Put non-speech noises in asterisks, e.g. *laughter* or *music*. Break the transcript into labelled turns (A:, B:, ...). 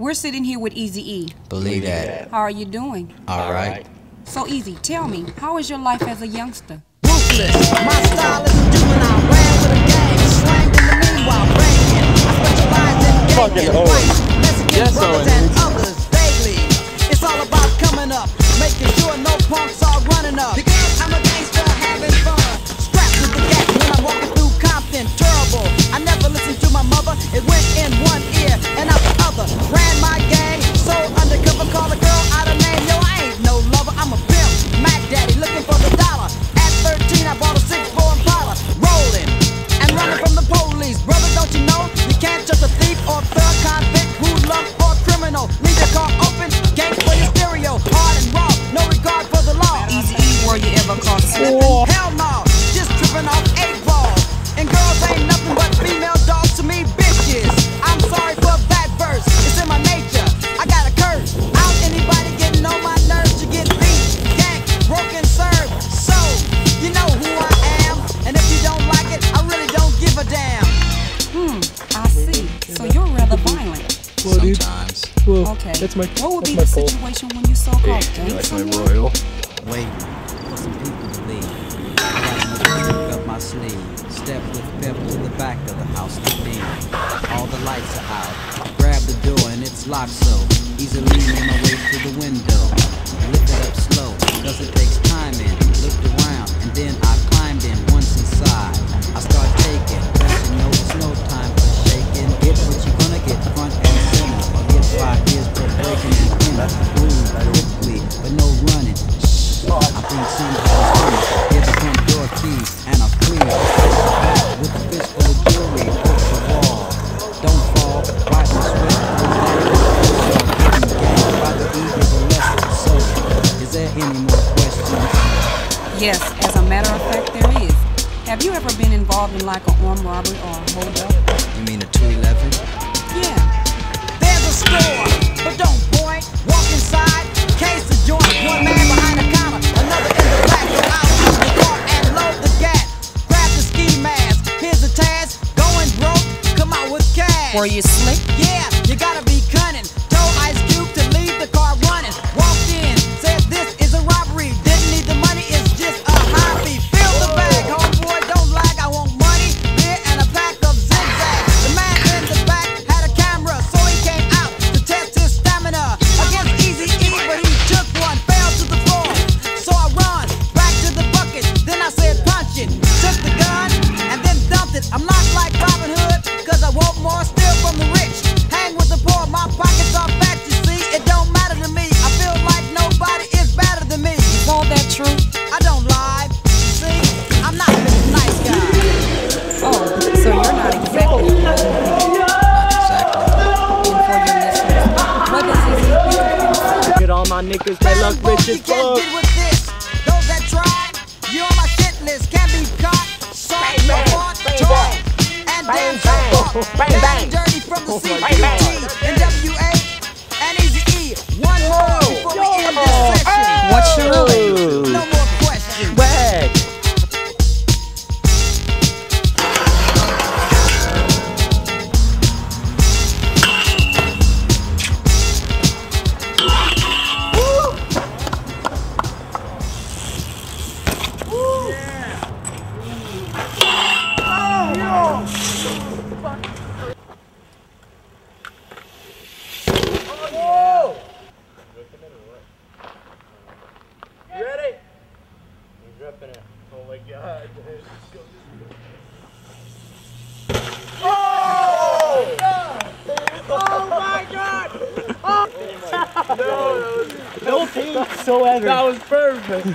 A: We're sitting here with Easy E.
B: Believe that.
A: How are you doing?
B: All right.
A: So Easy, tell me, how is your life as a youngster?
C: Ruthless. My style is juvenile. Ran with a gang. Slanged in the meanwhile. Banging. I specialize in ganging. White, Mexican
D: Yes,
C: brothers and Can't a thief So
A: you're rather violent.
D: Well, dude.
B: Sometimes.
D: Well,
A: Okay.
D: that's my
A: what would
D: that's
A: be
D: my
A: the
D: pole.
A: situation when you so-called gank someone?
D: royal.
E: Wait for some people to leave. I got another trick up my sleeve. Step with pep to the back of the house to be. All the lights are out. Grab the door and it's locked so easily make my way to the window. Lift it up slow, cause it
A: Yes, as a matter of fact, there is. Have you ever been involved in like an armed robbery or a holdup?
E: You mean a 211?
A: Yeah.
C: There's a store, but don't point. Walk inside, case the joint. One man behind the counter, another in the back. Go out to the car and load the gat. Grab the ski mask. Here's the task. Going broke, come out with cash.
A: Were you slick?
C: Yeah, you gotta my
D: niggas, they look
C: Bang, boom,
D: rich
C: you
D: as
C: can't
D: fuck.
C: get with this. Those that try, you on my shit list. Can't be caught. So no more talk. And damn so fuck. Down dirty from the *laughs* CPT,
D: Oh *laughs* no pain whatsoever. That was perfect.